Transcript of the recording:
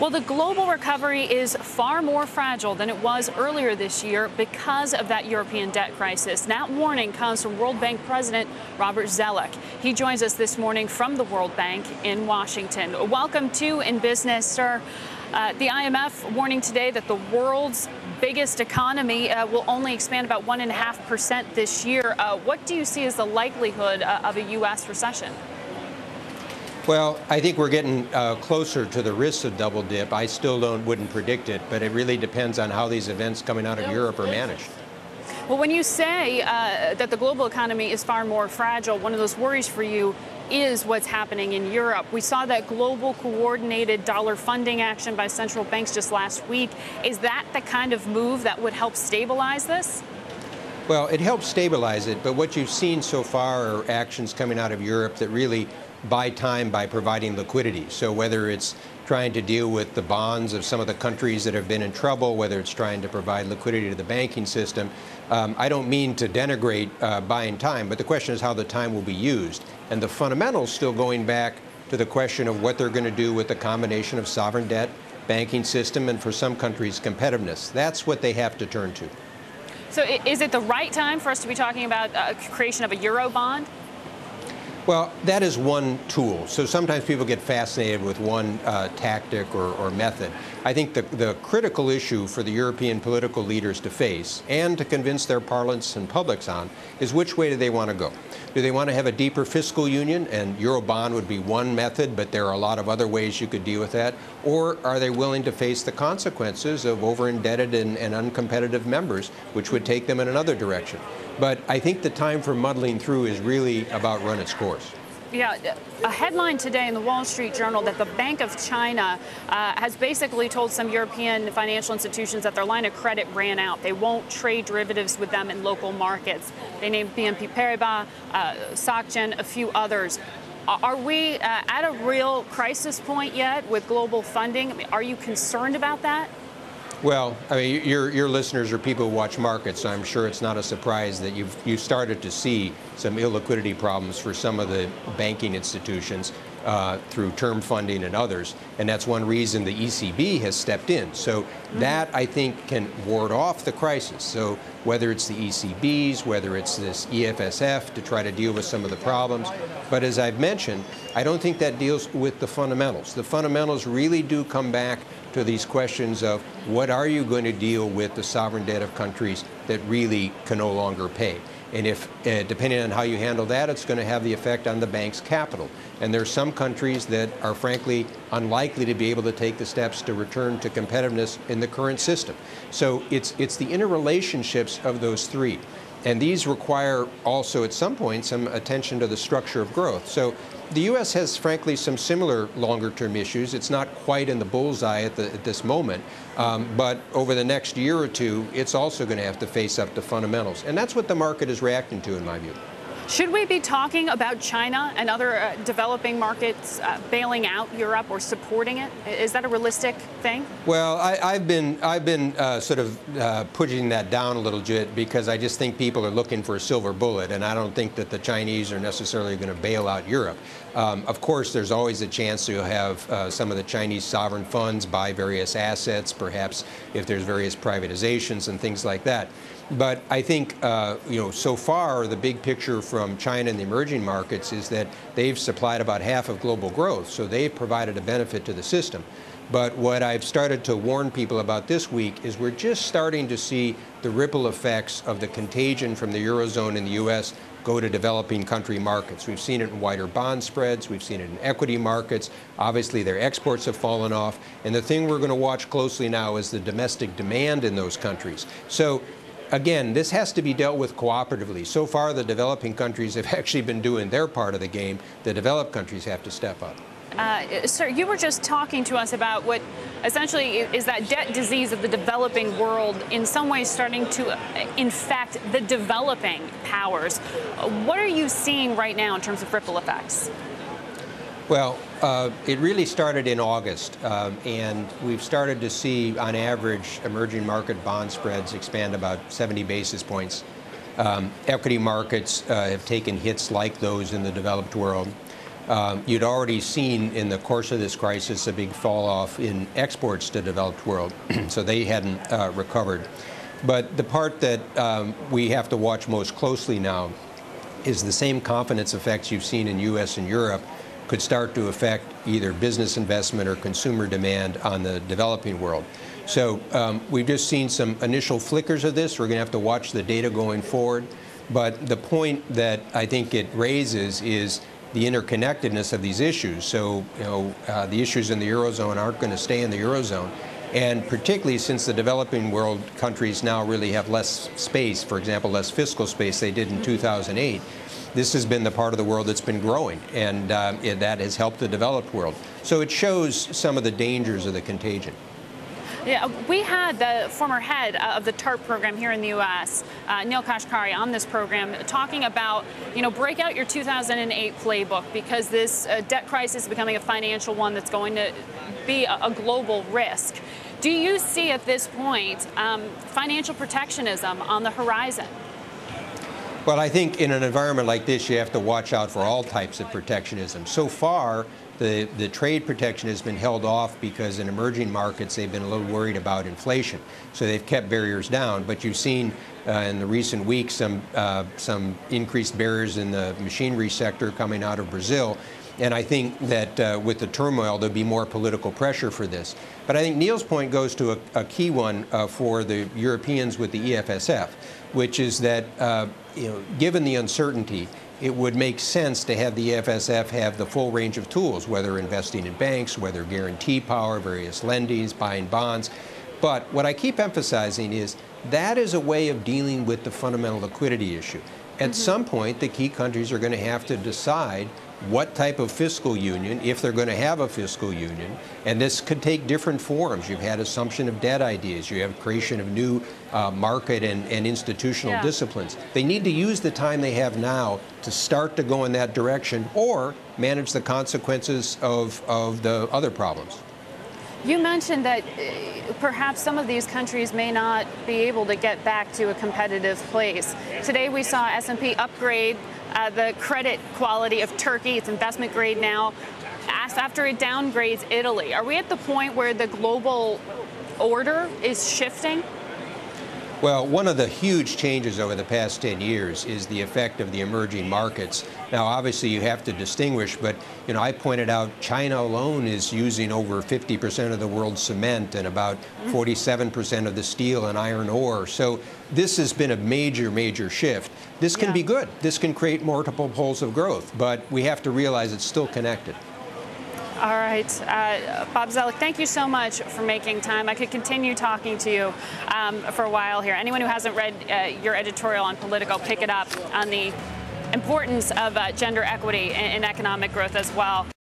Well, the global recovery is far more fragile than it was earlier this year because of that European debt crisis. That warning comes from World Bank President Robert Zoellick. He joins us this morning from the World Bank in Washington. Welcome to In Business, sir. Uh, the IMF warning today that the world's biggest economy uh, will only expand about 1.5% this year. Uh, what do you see as the likelihood uh, of a U.S. recession? Well, I think we're getting uh, closer to the risks of double dip. I still don't wouldn't predict it, but it really depends on how these events coming out of Europe are managed. Well, when you say uh, that the global economy is far more fragile, one of those worries for you is what's happening in Europe. We saw that global coordinated dollar funding action by central banks just last week. Is that the kind of move that would help stabilize this? Well, it helps stabilize it, but what you've seen so far are actions coming out of Europe that really buy time by providing liquidity. So whether it's trying to deal with the bonds of some of the countries that have been in trouble, whether it's trying to provide liquidity to the banking system, um, I don't mean to denigrate uh, buying time, but the question is how the time will be used. And the fundamentals still going back to the question of what they're going to do with the combination of sovereign debt, banking system, and for some countries, competitiveness. That's what they have to turn to. So is it the right time for us to be talking about uh, creation of a euro bond? Well, that is one tool. So sometimes people get fascinated with one uh, tactic or, or, method. I think the, the critical issue for the European political leaders to face and to convince their parliaments and publics on is which way do they want to go? Do they want to have a deeper fiscal union? And Eurobond would be one method, but there are a lot of other ways you could deal with that. Or are they willing to face the consequences of over-indebted and, and uncompetitive members, which would take them in another direction? But I think the time for muddling through is really about run its course. Yeah, a headline today in the Wall Street Journal that the Bank of China uh, has basically told some European financial institutions that their line of credit ran out. They won't trade derivatives with them in local markets. They named BNP Paribas, uh, SocGen, a few others. Are we uh, at a real crisis point yet with global funding? I mean, are you concerned about that? Well, I mean, your, your listeners are people who watch markets, so I'm sure it's not a surprise that you've you started to see some illiquidity problems for some of the banking institutions uh, through term funding and others, and that's one reason the ECB has stepped in. So mm-hmm. that I think can ward off the crisis. So whether it's the ECBs, whether it's this EFSF to try to deal with some of the problems, but as I've mentioned, I don't think that deals with the fundamentals. The fundamentals really do come back to these questions of what are you going to deal with the sovereign debt of countries that really can no longer pay. And if, uh, depending on how you handle that, it's going to have the effect on the bank's capital. And there are some countries that are frankly unlikely to be able to take the steps to return to competitiveness in the current system. So it's, it's the interrelationships of those three. And these require also at some point some attention to the structure of growth. So the U.S. has, frankly, some similar longer-term issues. It's not quite in the bullseye at, the, at this moment, um, but over the next year or two, it's also going to have to face up to fundamentals. And that's what the market is reacting to, in my view. Should we be talking about China and other uh, developing markets uh, bailing out Europe or supporting it? Is that a realistic thing? Well, I, have been I've been uh, sort of uh, pushing that down a little bit because I just think people are looking for a silver bullet, and I don't think that the Chinese are necessarily going to bail out Europe. Um, of course, there's always a chance to have uh, some of the Chinese sovereign funds buy various assets, perhaps if there's various privatizations and things like that. But I think, uh, you know, so far the big picture from China and the emerging markets is that they've supplied about half of global growth, so they've provided a benefit to the system. But what I've started to warn people about this week is we're just starting to see the ripple effects of the contagion from the Eurozone in the U.S. go to developing country markets. We've seen it in wider bond spreads. We've seen it in equity markets. Obviously, their exports have fallen off. And the thing we're going to watch closely now is the domestic demand in those countries. So again, this has to be dealt with cooperatively. So far, the developing countries have actually been doing their part of the game. The developed countries have to step up. Uh, sir, you were just talking to us about what essentially is that debt disease of the developing world in some ways starting to uh, infect the developing powers. What are you seeing right now in terms of ripple effects? Well, uh, it really started in August, uh, and we've started to see, on average, emerging market bond spreads expand about 70 basis points. Um, equity markets uh, have taken hits like those in the developed world. um, you'd already seen in the course of this crisis a big fall off in exports to developed world, so they hadn't uh, recovered. But the part that um, we have to watch most closely now is the same confidence effects you've seen in U.S. and Europe could start to affect either business investment or consumer demand on the developing world. So um, we've just seen some initial flickers of this. We're going to have to watch the data going forward. But the point that I think it raises is the interconnectedness of these issues. So, you know, uh, the issues in the Eurozone aren't going to stay in the Eurozone. And particularly since the developing world countries now really have less space, for example, less fiscal space they did in 2008, this has been the part of the world that's been growing, and uh, it, that has helped the developed world. So it shows some of the dangers of the contagion. Yeah, we had the former head of the TARP program here in the U.S., uh, Neel Kashkari, on this program talking about, you know, break out your 2008 playbook because this uh, debt crisis is becoming a financial one that's going to be a, a global risk. Do you see at this point um, financial protectionism on the horizon? Well, I think in an environment like this, you have to watch out for all types of protectionism. So far, the, the trade protection has been held off because in emerging markets, they've been a little worried about inflation. So they've kept barriers down. But you've seen uh, in the recent weeks some, uh, some increased barriers in the machinery sector coming out of Brazil. And I think that uh, with the turmoil, there'll be more political pressure for this. But I think Neel's point goes to a, a key one uh, for the Europeans with the EFSF, which is that, uh, you know, given the uncertainty, it would make sense to have the EFSF have the full range of tools, whether investing in banks, whether guarantee power, various lendings, buying bonds. But what I keep emphasizing is that is a way of dealing with the fundamental liquidity issue. At mm -hmm. some point, the key countries are going to have to decide what type of fiscal union, if they're going to have a fiscal union, and this could take different forms. You've had assumption of debt ideas, you have creation of new uh, market and, and institutional yeah. disciplines. They need to use the time they have now to start to go in that direction or manage the consequences of, of the other problems. You mentioned that uh, perhaps some of these countries may not be able to get back to a competitive place. Today we saw S&P upgrade uh, the credit quality of Turkey. It's investment grade now. After it downgrades Italy, are we at the point where the global order is shifting? Well, one of the huge changes over the past 10 years is the effect of the emerging markets. Now, obviously, you have to distinguish, but you know, I pointed out China alone is using over 50% of the world's cement and about 47% mm-hmm. of the steel and iron ore. So this has been a major, major shift. This can yeah. be good. This can create multiple poles of growth, but we have to realize it's still connected. All right. Uh, Bob Zoellick, thank you so much for making time. I could continue talking to you um, for a while here. Anyone who hasn't read uh, your editorial on Politico, pick it up on the importance of uh, gender equity in, in economic growth as well.